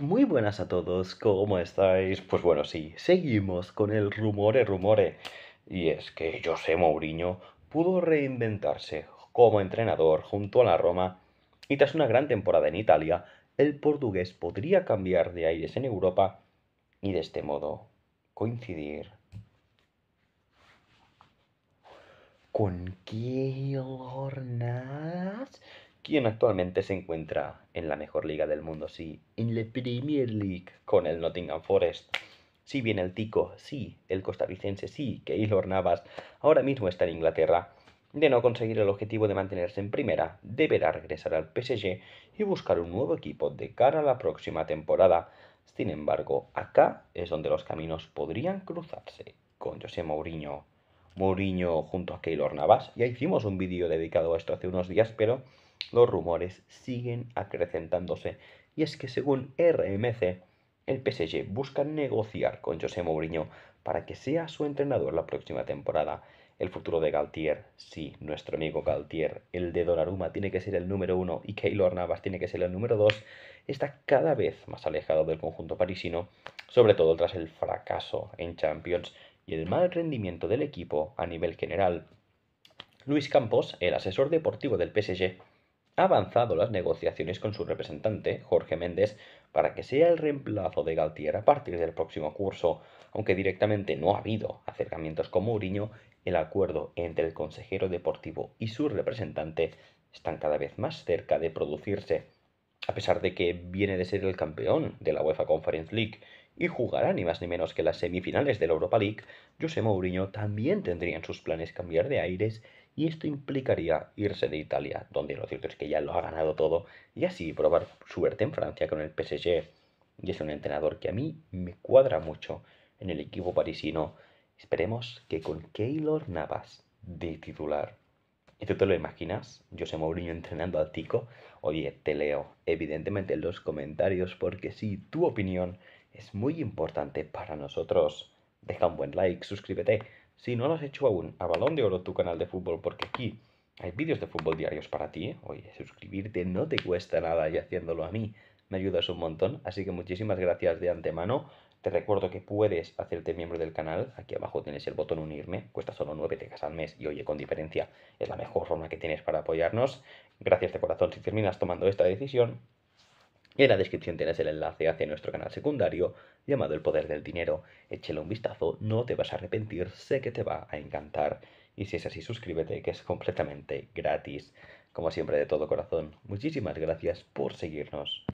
Muy buenas a todos, ¿cómo estáis? Pues bueno, sí, seguimos con el rumore rumore. Y es que José Mourinho pudo reinventarse como entrenador junto a la Roma y tras una gran temporada en Italia, el portugués podría cambiar de aires en Europa y de este modo coincidir con Keylor Navas quien actualmente se encuentra en la mejor liga del mundo, sí, en la Premier League con el Nottingham Forest. Si bien el tico, sí, el costarricense, sí, Keylor Navas, ahora mismo está en Inglaterra, de no conseguir el objetivo de mantenerse en primera, deberá regresar al PSG y buscar un nuevo equipo de cara a la próxima temporada. Sin embargo, acá es donde los caminos podrían cruzarse con José Mourinho. Mourinho junto a Keylor Navas. Ya hicimos un vídeo dedicado a esto hace unos días, pero los rumores siguen acrecentándose. Y es que según RMC, el PSG busca negociar con José Mourinho para que sea su entrenador la próxima temporada. El futuro de Galtier, sí, nuestro amigo Galtier, el de Donnarumma tiene que ser el número uno y Keylor Navas tiene que ser el número dos, está cada vez más alejado del conjunto parisino, sobre todo tras el fracaso en Champions y el mal rendimiento del equipo a nivel general. Luis Campos, el asesor deportivo del PSG, ha avanzado las negociaciones con su representante, Jorge Méndez, para que sea el reemplazo de Galtier a partir del próximo curso. Aunque directamente no ha habido acercamientos con Mourinho, el acuerdo entre el consejero deportivo y su representante están cada vez más cerca de producirse. A pesar de que viene de ser el campeón de la UEFA Conference League y jugará ni más ni menos que las semifinales de la Europa League, José Mourinho también tendría en sus planes cambiar de aires y esto implicaría irse de Italia, donde lo cierto es que ya lo ha ganado todo, y así probar suerte en Francia con el PSG. Y es un entrenador que a mí me cuadra mucho en el equipo parisino. Esperemos que con Keylor Navas de titular. ¿Y tú te lo imaginas? José Mourinho entrenando al Tico. Oye, te leo evidentemente en los comentarios porque sí, tu opinión es muy importante para nosotros. Deja un buen like, suscríbete. Si no lo has hecho aún, a Balón de Oro, tu canal de fútbol, porque aquí hay vídeos de fútbol diarios para ti. Oye, suscribirte no te cuesta nada y haciéndolo a mí me ayudas un montón. Así que muchísimas gracias de antemano. Te recuerdo que puedes hacerte miembro del canal. Aquí abajo tienes el botón unirme. Cuesta solo 9 tecas al mes y oye, con diferencia es la mejor forma que tienes para apoyarnos. Gracias de corazón si terminas tomando esta decisión. En la descripción tienes el enlace hacia nuestro canal secundario llamado El Poder del Dinero. Échale un vistazo, no te vas a arrepentir, sé que te va a encantar. Y si es así, suscríbete, que es completamente gratis. Como siempre, de todo corazón, muchísimas gracias por seguirnos.